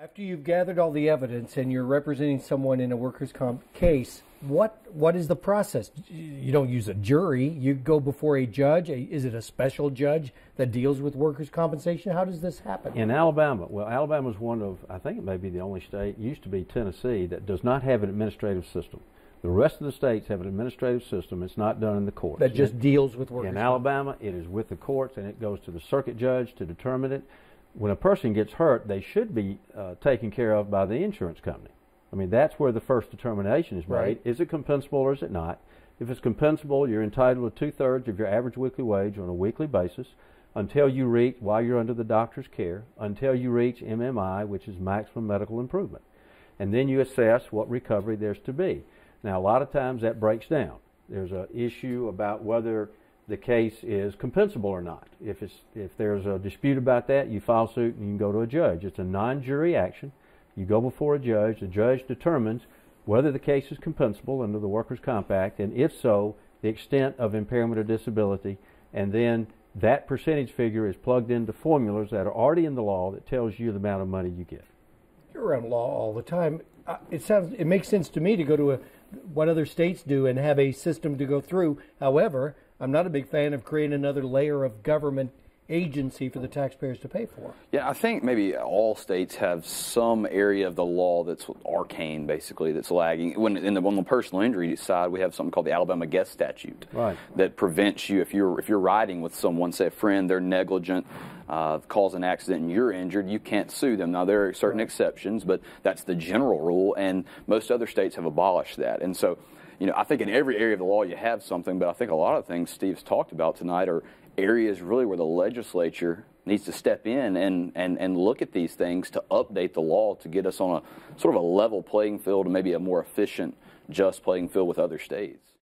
After you've gathered all the evidence and you're representing someone in a workers' comp case, what what is the process? You don't use a jury. You go before a judge. Is it a special judge that deals with workers' compensation? How does this happen? In Alabama, well, Alabama is one of, I think it may be the only state, used to be Tennessee, that does not have an administrative system. The rest of the states have an administrative system. It's not done in the courts. That just deals with workers' In Alabama, it is with the courts, and it goes to the circuit judge to determine it. When a person gets hurt, they should be uh, taken care of by the insurance company. I mean, that's where the first determination is made. Right. Is it compensable or is it not? If it's compensable, you're entitled to two thirds of your average weekly wage on a weekly basis until you reach, while you're under the doctor's care, until you reach MMI, which is maximum medical improvement. And then you assess what recovery there's to be. Now, a lot of times that breaks down. There's an issue about whether the case is compensable or not. If, it's, if there's a dispute about that, you file suit and you can go to a judge. It's a non jury action. You go before a judge. The judge determines whether the case is compensable under the Workers' Comp Act, and if so, the extent of impairment or disability, and then that percentage figure is plugged into formulas that are already in the law that tells you the amount of money you get. You're around law all the time. It sounds it makes sense to me to go to a what other states do and have a system to go through. However, I'm not a big fan of creating another layer of government agency for the taxpayers to pay for. Yeah, I think maybe all states have some area of the law that's arcane, basically, that's lagging. When in the, on the personal injury side, we have something called the Alabama Guest Statute Right. that prevents you if you're if you're riding with someone, say a friend, they're negligent. Uh, cause an accident and you're injured, you can't sue them. Now there are certain exceptions, but that's the general rule, and most other states have abolished that. And so, you know, I think in every area of the law you have something, but I think a lot of things Steve's talked about tonight are areas really where the legislature needs to step in and, and, and look at these things to update the law to get us on a sort of a level playing field and maybe a more efficient, just playing field with other states.